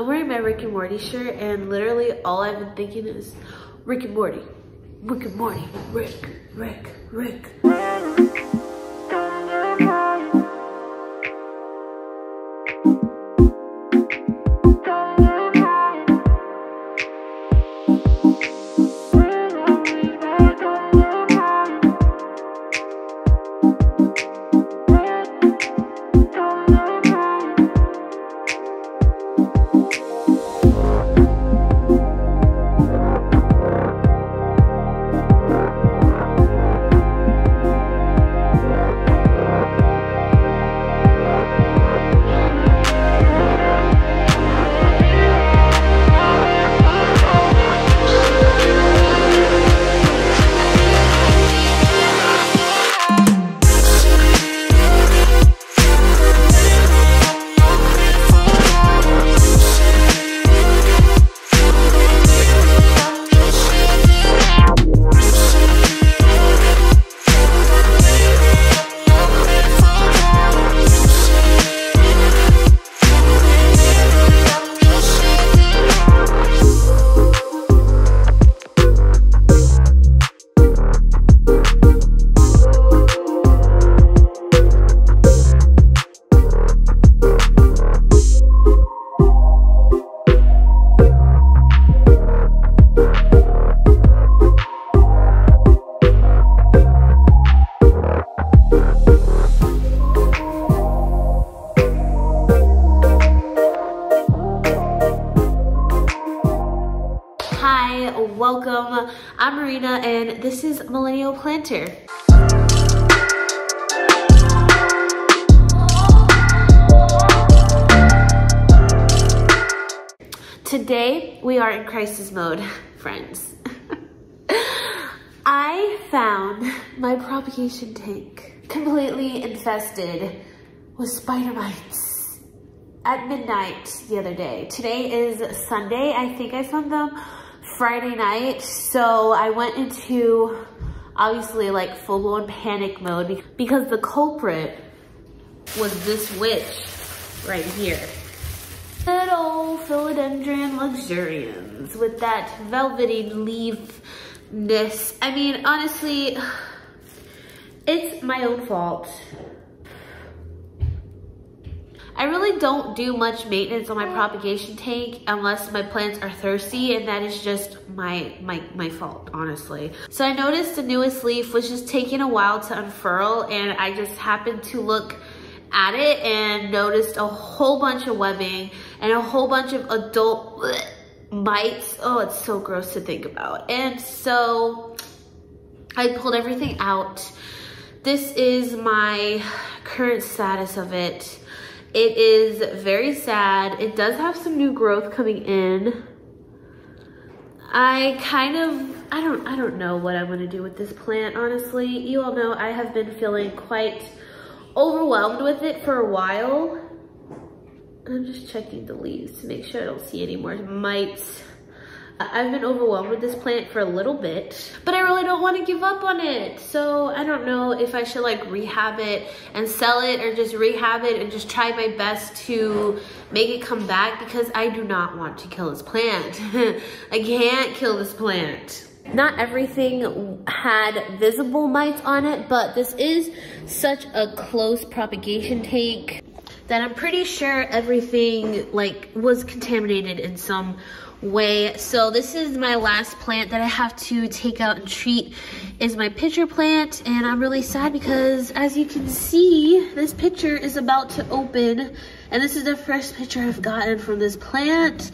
I'm wearing my Rick and Morty shirt and literally all I've been thinking is Rick and Morty. Rick and Morty. Rick, Rick, Rick. Hi, welcome. I'm Marina and this is Millennial Planter. Today we are in crisis mode, friends. I found my propagation tank completely infested with spider mites at midnight the other day. Today is Sunday. I think I found them Friday night. So I went into obviously like full blown panic mode because the culprit was this witch right here. Little philodendron luxurians with that velvety leafness. I mean, honestly, it's my own fault. I really don't do much maintenance on my propagation tank unless my plants are thirsty and that is just my, my, my fault, honestly. So I noticed the newest leaf was just taking a while to unfurl and I just happened to look at it and noticed a whole bunch of webbing and a whole bunch of adult mites. Oh, it's so gross to think about. And so I pulled everything out. This is my current status of it. It is very sad. It does have some new growth coming in. I kind of, I don't, I don't know what I'm gonna do with this plant, honestly. You all know I have been feeling quite overwhelmed with it for a while. I'm just checking the leaves to make sure I don't see any more mites. I've been overwhelmed with this plant for a little bit, but I really don't want to give up on it. So I don't know if I should like rehab it and sell it or just rehab it and just try my best to make it come back because I do not want to kill this plant. I can't kill this plant. Not everything had visible mites on it, but this is such a close propagation tank that I'm pretty sure everything like was contaminated in some way. So this is my last plant that I have to take out and treat is my pitcher plant. And I'm really sad because as you can see, this pitcher is about to open. And this is the first picture I've gotten from this plant.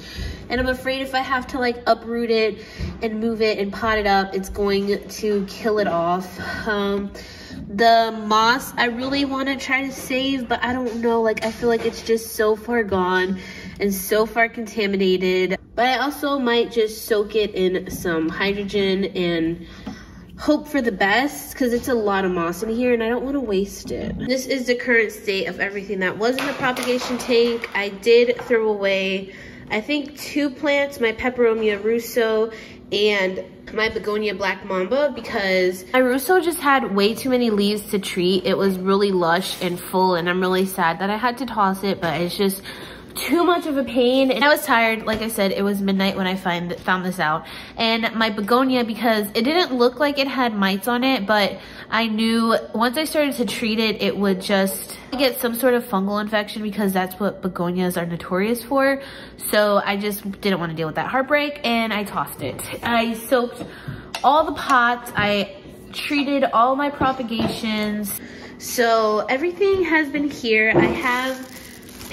And I'm afraid if I have to like uproot it and move it and pot it up, it's going to kill it off. Um, the moss, I really want to try to save, but I don't know. Like, I feel like it's just so far gone and so far contaminated. But I also might just soak it in some hydrogen and hope for the best because it's a lot of moss in here and I don't want to waste it. This is the current state of everything that was in the propagation tank. I did throw away, I think two plants, my Peperomia rosso and my begonia black mamba because my rosso just had way too many leaves to treat. It was really lush and full and I'm really sad that I had to toss it, but it's just too much of a pain. And I was tired. Like I said, it was midnight when I find, found this out. And my begonia, because it didn't look like it had mites on it, but I knew once I started to treat it, it would just get some sort of fungal infection because that's what begonias are notorious for. So I just didn't want to deal with that heartbreak and I tossed it. I soaked all the pots. I treated all my propagations. So everything has been here. I have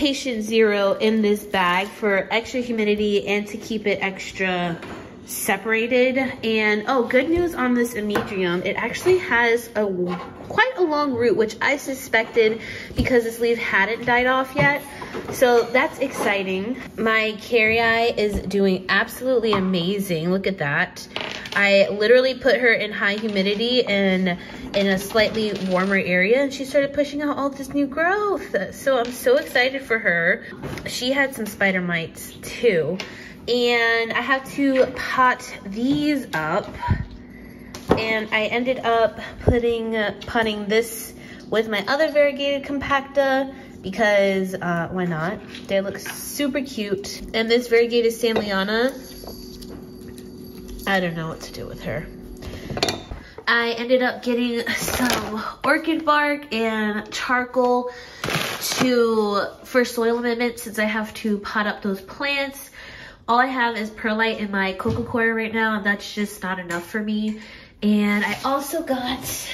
patient zero in this bag for extra humidity and to keep it extra separated. And oh, good news on this Emedrium. It actually has a quite a long root, which I suspected because this leaf hadn't died off yet. So that's exciting. My carrii is doing absolutely amazing. Look at that. I literally put her in high humidity and in a slightly warmer area and she started pushing out all this new growth. So I'm so excited for her. She had some spider mites too. And I have to pot these up. And I ended up putting, uh, potting this with my other variegated compacta because uh, why not? They look super cute. And this variegated Samliana I don't know what to do with her. I ended up getting some orchid bark and charcoal to for soil amendment since I have to pot up those plants. All I have is perlite in my coco coir right now and that's just not enough for me. And I also got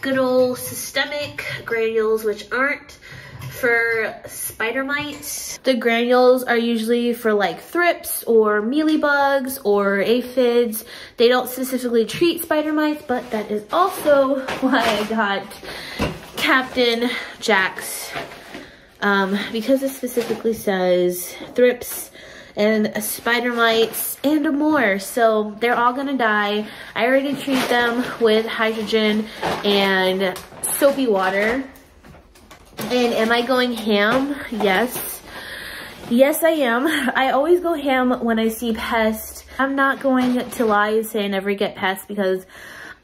good old systemic granules which aren't for spider mites. The granules are usually for like thrips or mealybugs or aphids. They don't specifically treat spider mites, but that is also why I got Captain Jack's um, because it specifically says thrips and spider mites and more. So they're all gonna die. I already treat them with hydrogen and soapy water and am I going ham? Yes. Yes, I am. I always go ham when I see pests. I'm not going to lie and say I never get pests because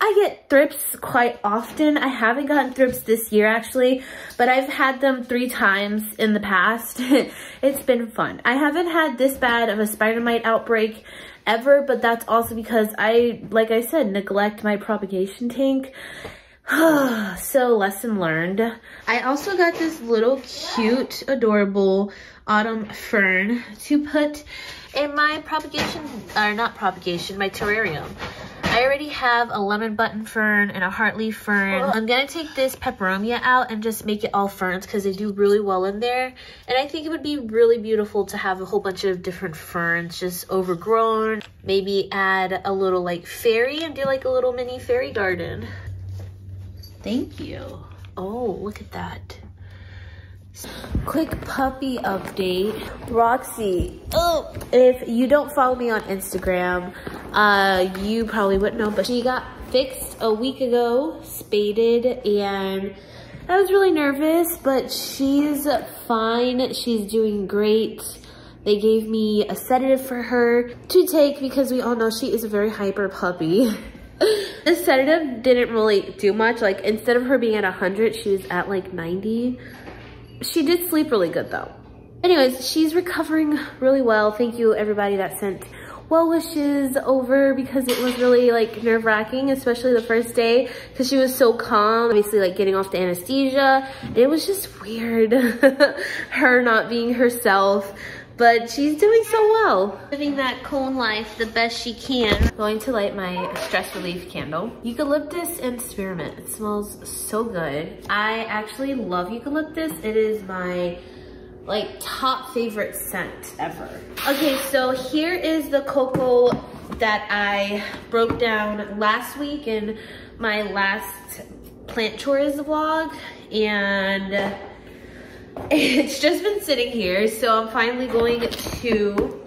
I get thrips quite often. I haven't gotten thrips this year actually, but I've had them three times in the past. it's been fun. I haven't had this bad of a spider mite outbreak ever, but that's also because I, like I said, neglect my propagation tank so lesson learned. I also got this little cute, adorable autumn fern to put in my propagation, or not propagation, my terrarium. I already have a lemon button fern and a heartleaf fern. I'm gonna take this peperomia out and just make it all ferns because they do really well in there. And I think it would be really beautiful to have a whole bunch of different ferns just overgrown. Maybe add a little like fairy and do like a little mini fairy garden. Thank you. Oh, look at that. Quick puppy update. Roxy, oh, if you don't follow me on Instagram, uh, you probably wouldn't know, but she got fixed a week ago, spaded, and I was really nervous, but she's fine. She's doing great. They gave me a sedative for her to take because we all know she is a very hyper puppy. the sedative didn't really do much. Like instead of her being at 100, she was at like 90. She did sleep really good though. Anyways, she's recovering really well. Thank you everybody that sent well wishes over because it was really like nerve wracking, especially the first day because she was so calm, obviously like getting off the anesthesia. It was just weird, her not being herself but she's doing so well. Living that cone life the best she can. Going to light my stress relief candle. Eucalyptus and spearmint. It smells so good. I actually love eucalyptus. It is my like top favorite scent ever. Okay, so here is the cocoa that I broke down last week in my last plant chores vlog. And it's just been sitting here, so I'm finally going to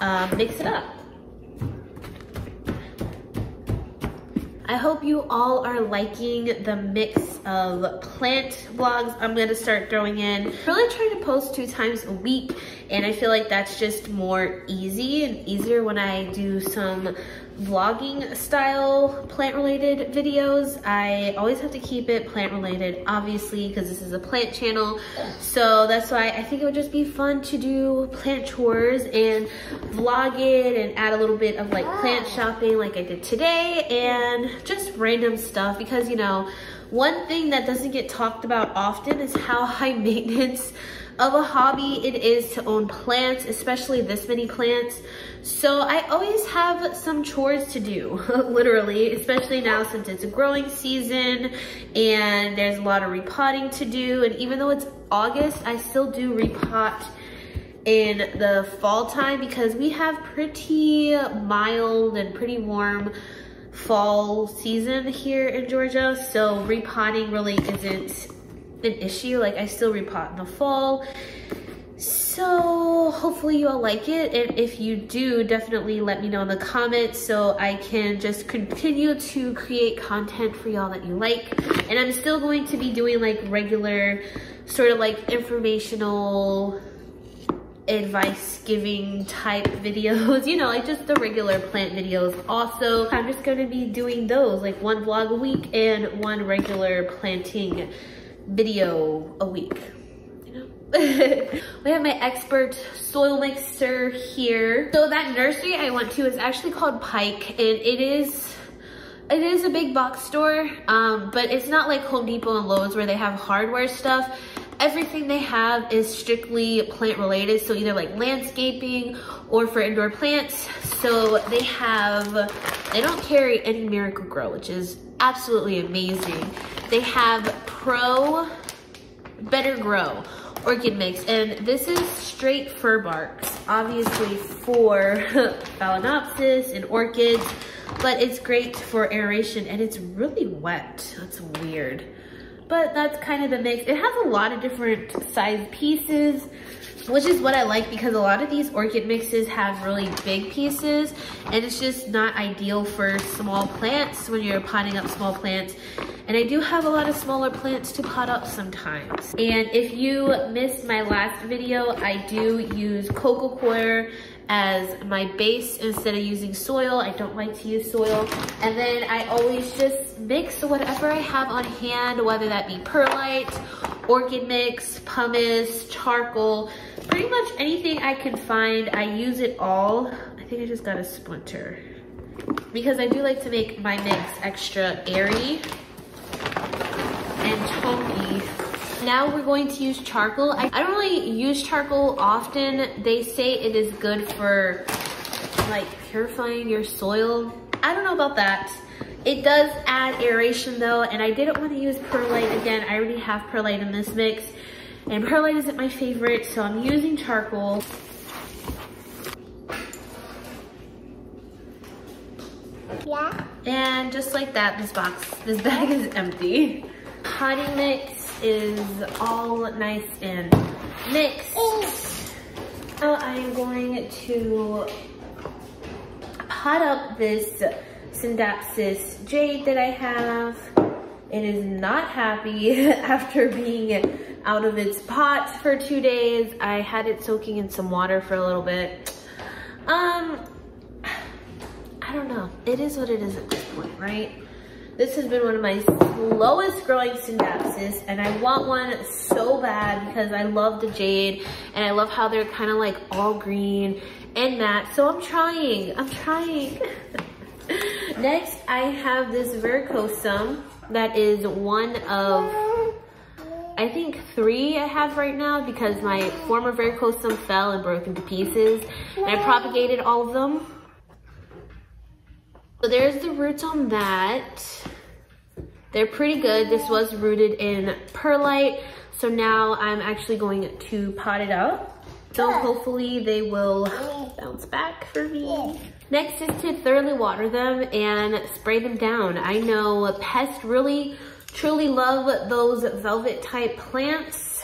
uh, mix it up. I hope you all are liking the mix of plant vlogs I'm gonna start throwing in. Really trying to post two times a week and I feel like that's just more easy and easier when I do some vlogging style plant related videos. I always have to keep it plant related, obviously, because this is a plant channel. So that's why I think it would just be fun to do plant tours and vlog it and add a little bit of like plant shopping like I did today and just random stuff because, you know, one thing that doesn't get talked about often is how high maintenance of a hobby it is to own plants, especially this many plants. So I always have some chores to do, literally, especially now since it's a growing season and there's a lot of repotting to do. And even though it's August, I still do repot in the fall time because we have pretty mild and pretty warm fall season here in Georgia. So repotting really isn't an issue. Like I still repot in the fall. So hopefully you all like it. And if you do, definitely let me know in the comments so I can just continue to create content for y'all that you like. And I'm still going to be doing like regular sort of like informational advice giving type videos, you know, like just the regular plant videos. Also, I'm just gonna be doing those, like one vlog a week and one regular planting video a week. We have my expert soil mixer here. So that nursery I went to is actually called Pike and it is it is a big box store, um, but it's not like Home Depot and Lowe's where they have hardware stuff. Everything they have is strictly plant related, so either like landscaping or for indoor plants. So they have, they don't carry any Miracle-Gro, which is absolutely amazing. They have Pro Better Grow orchid mix and this is straight fir barks obviously for phalaenopsis and orchids but it's great for aeration and it's really wet. That's weird. But that's kind of the mix. It has a lot of different size pieces which is what I like because a lot of these orchid mixes have really big pieces and it's just not ideal for small plants when you're potting up small plants. And I do have a lot of smaller plants to pot up sometimes. And if you missed my last video, I do use coco coir as my base instead of using soil. I don't like to use soil. And then I always just mix whatever I have on hand, whether that be perlite, orchid mix, pumice, charcoal, pretty much anything I can find, I use it all. I think I just got a splinter. Because I do like to make my mix extra airy and chunky. Now we're going to use charcoal. I, I don't really use charcoal often. They say it is good for like purifying your soil. I don't know about that. It does add aeration though, and I didn't want to use perlite again. I already have perlite in this mix. And perlite isn't my favorite, so I'm using charcoal. Yeah. And just like that, this box, this bag is empty. Potting mix is all nice and mixed. Now I am going to pot up this Scindapsus jade that I have. It is not happy after being out of its pot for two days. I had it soaking in some water for a little bit. Um, I don't know. It is what it is at this point, right? This has been one of my slowest growing Scindapsus and I want one so bad because I love the jade and I love how they're kind of like all green and matte. So I'm trying, I'm trying. Next, I have this Verrucosum that is one of I think three I have right now because my former verrucosum fell and broke into pieces and I propagated all of them. So there's the roots on that. They're pretty good. This was rooted in perlite. So now I'm actually going to pot it up. So hopefully they will bounce back for me. Next is to thoroughly water them and spray them down. I know pests really, truly love those velvet type plants.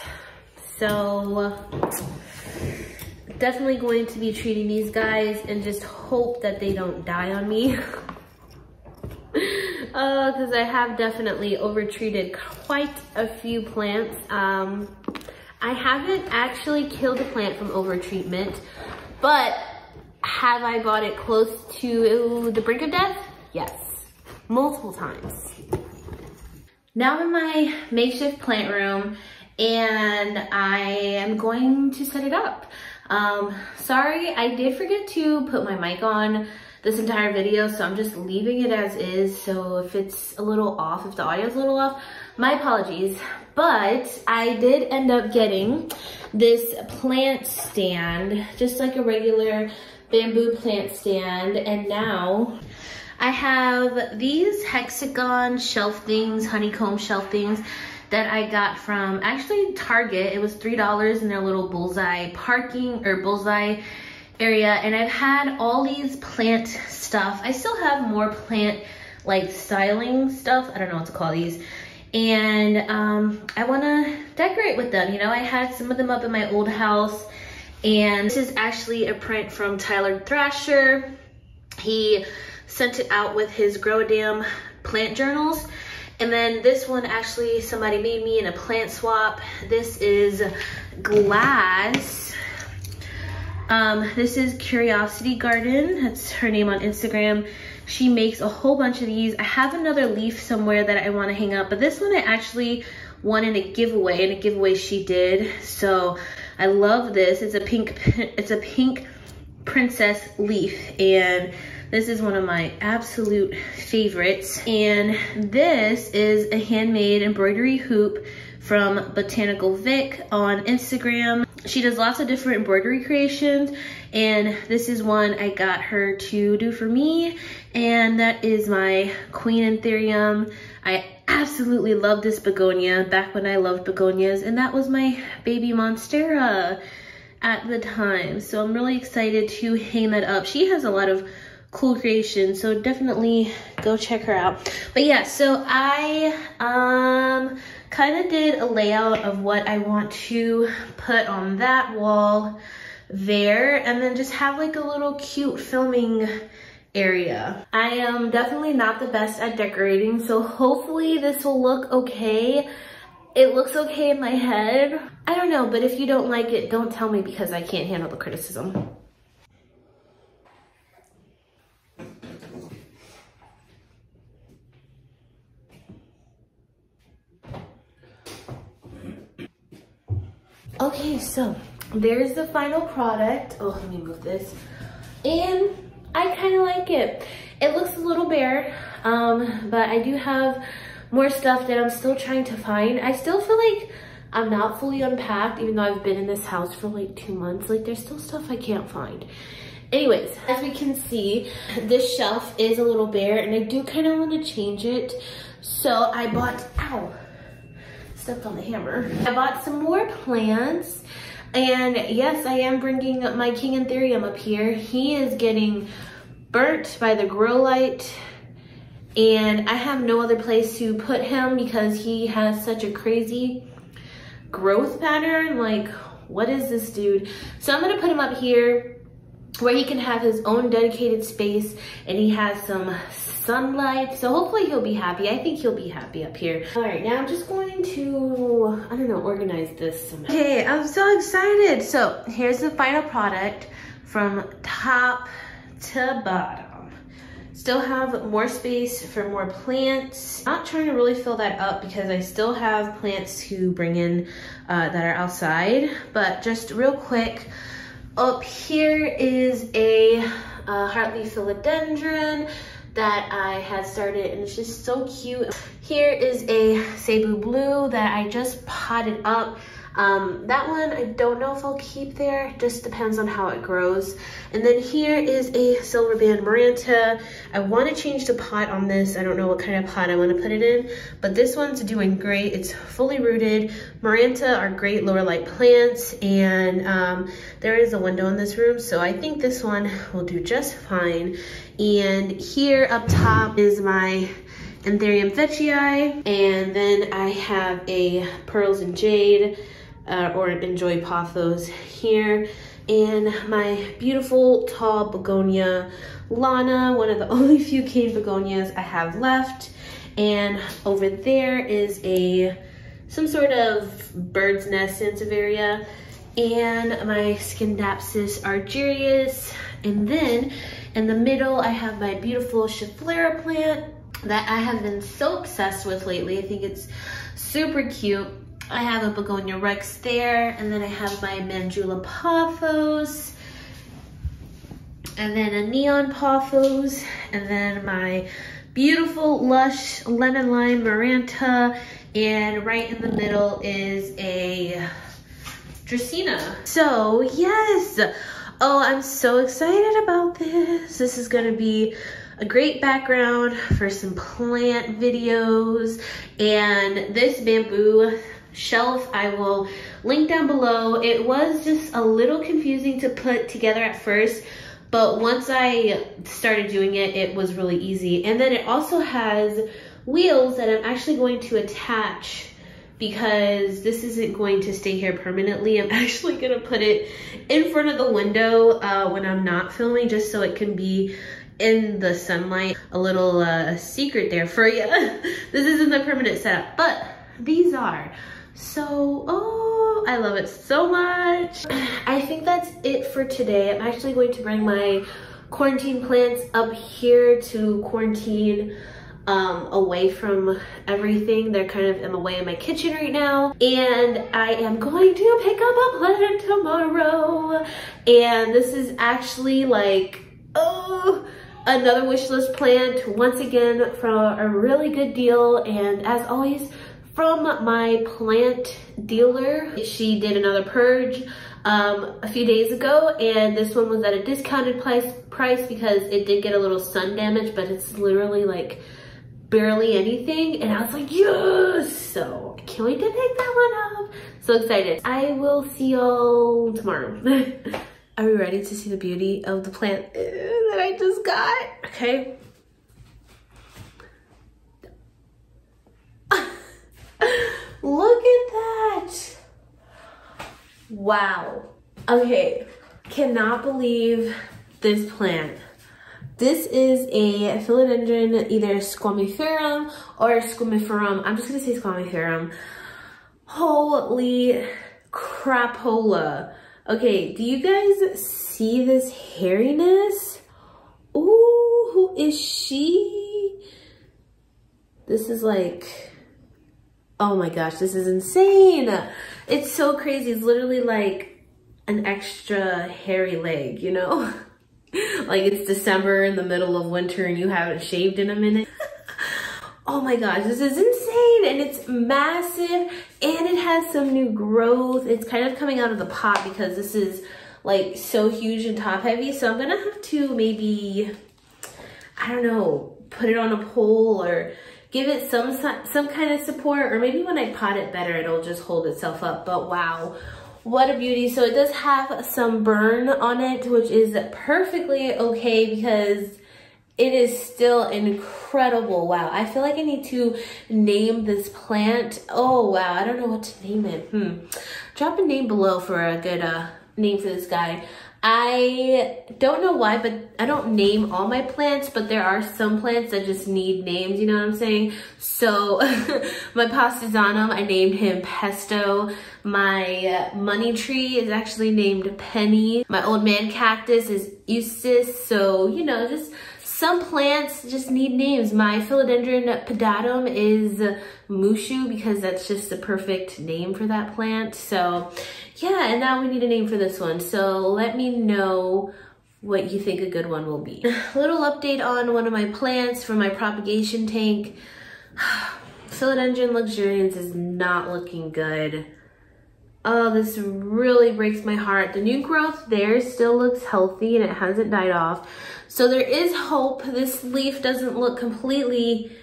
So definitely going to be treating these guys and just hope that they don't die on me. because uh, I have definitely over-treated quite a few plants. Um, I haven't actually killed a plant from over-treatment, but have I brought it close to the brink of death? Yes, multiple times. Now I'm in my makeshift plant room and I am going to set it up. Um, sorry, I did forget to put my mic on this entire video, so I'm just leaving it as is. So if it's a little off, if the audio's a little off, my apologies. But I did end up getting this plant stand, just like a regular bamboo plant stand. And now I have these hexagon shelf things, honeycomb shelf things that I got from actually Target. It was $3 in their little bullseye parking or bullseye area. And I've had all these plant stuff. I still have more plant like styling stuff. I don't know what to call these. And um, I wanna decorate with them. You know, I had some of them up in my old house and this is actually a print from Tyler Thrasher. He sent it out with his Grow Damn plant journals. And then this one actually somebody made me in a plant swap. This is glass. Um, this is Curiosity Garden. That's her name on Instagram. She makes a whole bunch of these. I have another leaf somewhere that I want to hang up, but this one I actually won in a giveaway, in a giveaway she did. So I love this. It's a pink, it's a pink princess leaf and this is one of my absolute favorites. And this is a handmade embroidery hoop from Botanical Vic on Instagram. She does lots of different embroidery creations and this is one I got her to do for me and that is my Queen Anthurium. I absolutely love this begonia back when I loved begonias and that was my baby Monstera at the time. So I'm really excited to hang that up. She has a lot of cool creation. so definitely go check her out. But yeah, so I um kind of did a layout of what I want to put on that wall there and then just have like a little cute filming area. I am definitely not the best at decorating, so hopefully this will look okay. It looks okay in my head. I don't know, but if you don't like it, don't tell me because I can't handle the criticism. Okay, so there's the final product. Oh, let me move this. And I kind of like it. It looks a little bare, um, but I do have more stuff that I'm still trying to find. I still feel like I'm not fully unpacked, even though I've been in this house for like two months. Like there's still stuff I can't find. Anyways, as we can see, this shelf is a little bare and I do kind of want to change it. So I bought, ow, stepped on the hammer. I bought some more plants and yes, I am bringing my King Anthurium up here. He is getting burnt by the grow light and I have no other place to put him because he has such a crazy growth pattern. Like, what is this dude? So I'm gonna put him up here where he can have his own dedicated space and he has some sunlight. So hopefully he'll be happy. I think he'll be happy up here. All right, now I'm just going to, I don't know, organize this somehow. Okay, I'm so excited. So here's the final product from top to bottom. Still have more space for more plants. Not trying to really fill that up because I still have plants to bring in uh, that are outside, but just real quick, up here is a uh, heartleaf philodendron that I had started and it's just so cute. Here is a Cebu Blue that I just potted up um, that one, I don't know if I'll keep there. Just depends on how it grows. And then here is a silver band Maranta. I want to change the pot on this. I don't know what kind of pot I want to put it in, but this one's doing great. It's fully rooted. Maranta are great lower light plants, and um, there is a window in this room, so I think this one will do just fine. And here up top is my Anthurium veitchii, and then I have a Pearls and Jade uh, or N'Joy pothos here. And my beautiful tall begonia, Lana, one of the only few cane begonias I have left. And over there is a some sort of bird's nest sansevieria. and my Scindapsus argyraeus. And then in the middle, I have my beautiful Schefflera plant that I have been so obsessed with lately. I think it's super cute. I have a Begonia Rex there, and then I have my Manjula Pothos, and then a Neon Pothos, and then my beautiful lush lemon lime Maranta, and right in the middle is a Dracaena. So yes, oh, I'm so excited about this. This is gonna be a great background for some plant videos and this bamboo shelf I will link down below. It was just a little confusing to put together at first, but once I started doing it, it was really easy. And then it also has wheels that I'm actually going to attach because this isn't going to stay here permanently. I'm actually gonna put it in front of the window uh, when I'm not filming just so it can be in the sunlight. A little uh, secret there for you. this isn't the permanent setup, but these are. So, oh, I love it so much. I think that's it for today. I'm actually going to bring my quarantine plants up here to quarantine um, away from everything. They're kind of in the way of my kitchen right now. And I am going to pick up a plant tomorrow. And this is actually like, oh, another wish list plant once again for a really good deal. And as always, from my plant dealer. She did another purge um, a few days ago and this one was at a discounted price, price because it did get a little sun damage, but it's literally like barely anything. And I was like, yes! So I can't wait to pick that one up. So excited. I will see y'all tomorrow. Are we ready to see the beauty of the plant uh, that I just got? Okay. Look at that. Wow. Okay, cannot believe this plant. This is a philodendron, either squamiferum or squamiferum. I'm just gonna say squamiferum. Holy crapola. Okay, do you guys see this hairiness? Ooh, who is she? This is like, oh my gosh, this is insane. It's so crazy. It's literally like an extra hairy leg, you know? like it's December in the middle of winter and you haven't shaved in a minute. oh my gosh, this is insane. And it's massive and it has some new growth. It's kind of coming out of the pot because this is like so huge and top heavy. So I'm gonna have to maybe, I don't know, put it on a pole or give it some some kind of support or maybe when I pot it better it'll just hold itself up. But wow what a beauty. So it does have some burn on it which is perfectly okay because it is still incredible. Wow I feel like I need to name this plant. Oh wow I don't know what to name it. Hmm. Drop a name below for a good uh name for this guy I don't know why, but I don't name all my plants, but there are some plants that just need names, you know what I'm saying? So my pastazanum, I named him Pesto. My uh, money tree is actually named Penny. My old man cactus is Eustace. So, you know, just some plants just need names. My philodendron pedatum is Mushu because that's just the perfect name for that plant. So yeah, and now we need a name for this one. So let me know what you think a good one will be. A little update on one of my plants from my propagation tank. Philodendron luxurians is not looking good. Oh, this really breaks my heart. The new growth there still looks healthy and it hasn't died off. So there is hope. This leaf doesn't look completely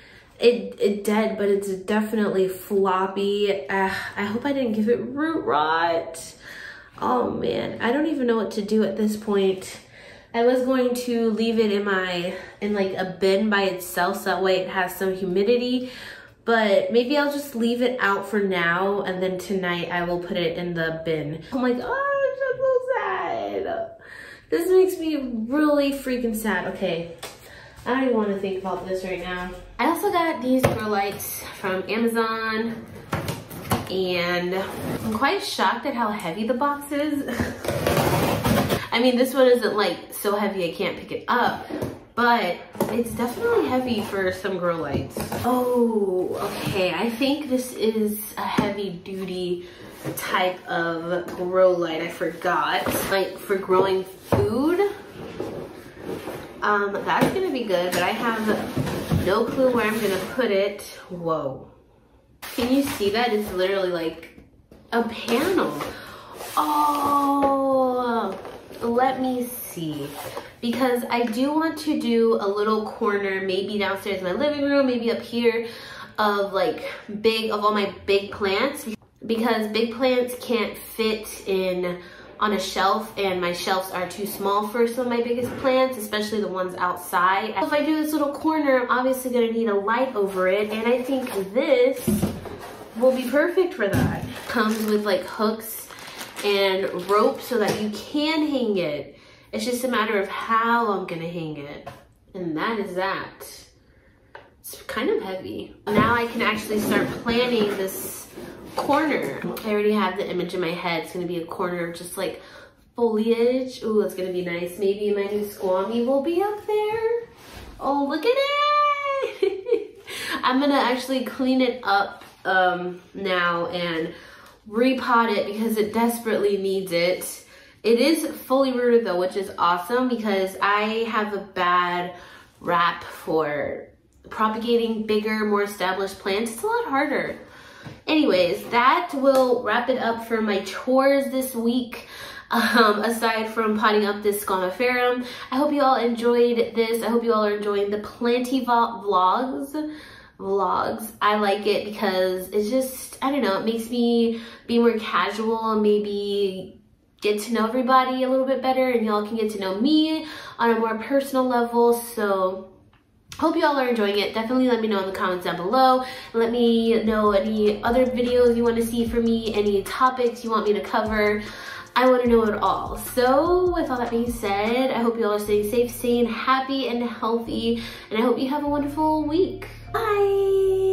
it, it dead, but it's definitely floppy. Uh, I hope I didn't give it root rot. Oh man, I don't even know what to do at this point. I was going to leave it in my, in like a bin by itself so that way it has some humidity, but maybe I'll just leave it out for now and then tonight I will put it in the bin. I'm like, oh, I'm so sad. This makes me really freaking sad. Okay, I don't even want to think about this right now. I also got these grow lights from Amazon and I'm quite shocked at how heavy the box is. I mean, this one isn't like so heavy I can't pick it up, but it's definitely heavy for some grow lights. Oh, okay. I think this is a heavy duty type of grow light. I forgot. Like for growing food. Um, that's gonna be good, but I have no clue where I'm gonna put it. Whoa. Can you see that? It's literally like a panel. Oh, let me see. Because I do want to do a little corner, maybe downstairs in my living room, maybe up here, of like big, of all my big plants. Because big plants can't fit in on a shelf and my shelves are too small for some of my biggest plants, especially the ones outside. If I do this little corner, I'm obviously gonna need a light over it and I think this will be perfect for that. Comes with like hooks and rope so that you can hang it. It's just a matter of how I'm gonna hang it. And that is that. It's kind of heavy. Now I can actually start planning this corner. I already have the image in my head. It's gonna be a corner of just like foliage. Ooh, that's gonna be nice. Maybe my new squammy will be up there. Oh, look at it. I'm gonna actually clean it up um, now and repot it because it desperately needs it. It is fully rooted though, which is awesome because I have a bad rap for propagating bigger, more established plants. It's a lot harder. Anyways, that will wrap it up for my chores this week. Um, aside from potting up this squamiferum. I hope you all enjoyed this. I hope you all are enjoying the Plantivalt vlogs. Vlogs. I like it because it's just, I don't know, it makes me be more casual and maybe get to know everybody a little bit better and y'all can get to know me on a more personal level. So Hope you all are enjoying it. Definitely let me know in the comments down below. Let me know any other videos you want to see from me, any topics you want me to cover. I want to know it all. So with all that being said, I hope you all are staying safe, staying happy and healthy, and I hope you have a wonderful week. Bye!